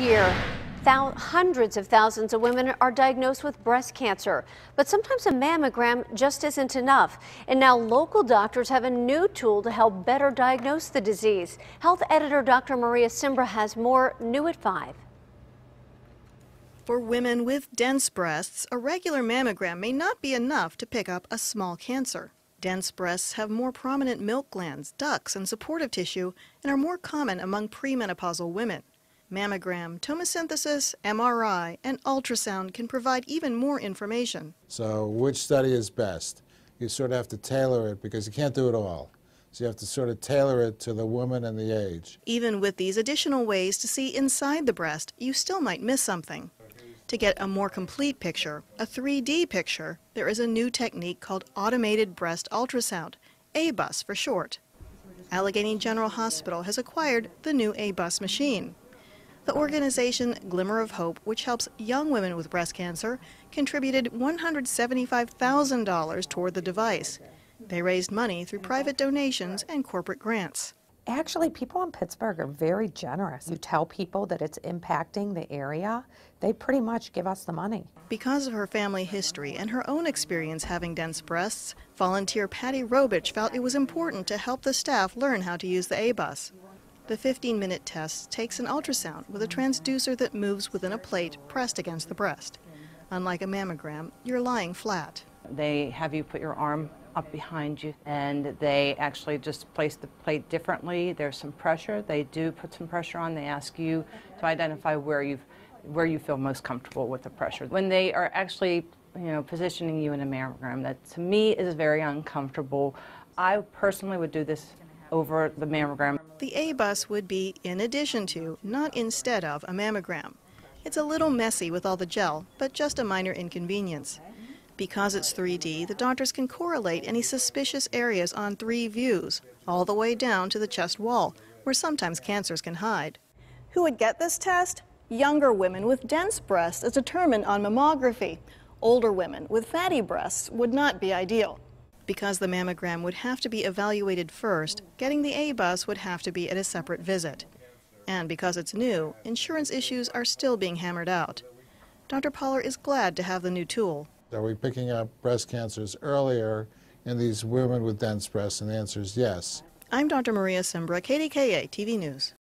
year. Hundreds of thousands of women are diagnosed with breast cancer, but sometimes a mammogram just isn't enough. And now local doctors have a new tool to help better diagnose the disease. Health editor Dr. Maria Simbra has more new at 5. For women with dense breasts, a regular mammogram may not be enough to pick up a small cancer. Dense breasts have more prominent milk glands, ducts, and supportive tissue and are more common among premenopausal women. Mammogram, tomosynthesis, MRI, and ultrasound can provide even more information. So which study is best? You sort of have to tailor it because you can't do it all. So you have to sort of tailor it to the woman and the age. Even with these additional ways to see inside the breast, you still might miss something. To get a more complete picture, a 3D picture, there is a new technique called automated breast ultrasound, ABUS for short. Allegheny General Hospital has acquired the new ABUS machine. The organization Glimmer of Hope, which helps young women with breast cancer, contributed $175,000 toward the device. They raised money through private donations and corporate grants. Actually, people in Pittsburgh are very generous. You tell people that it's impacting the area, they pretty much give us the money. Because of her family history and her own experience having dense breasts, volunteer Patty Robich felt it was important to help the staff learn how to use the ABUS. The 15-minute test takes an ultrasound with a transducer that moves within a plate pressed against the breast. Unlike a mammogram, you're lying flat. They have you put your arm up behind you and they actually just place the plate differently. There's some pressure. They do put some pressure on. They ask you to identify where you where you feel most comfortable with the pressure. When they are actually you know, positioning you in a mammogram, that to me is very uncomfortable. I personally would do this over the mammogram. The ABUS would be in addition to, not instead of, a mammogram. It's a little messy with all the gel, but just a minor inconvenience. Because it's 3D, the doctors can correlate any suspicious areas on three views, all the way down to the chest wall, where sometimes cancers can hide. Who would get this test? Younger women with dense breasts as determined on mammography. Older women with fatty breasts would not be ideal. Because the mammogram would have to be evaluated first, getting the ABUS would have to be at a separate visit. And because it's new, insurance issues are still being hammered out. Dr. Poller is glad to have the new tool. Are we picking up breast cancers earlier in these women with dense breasts? And the answer is yes. I'm Dr. Maria Simbra, KDKA TV News.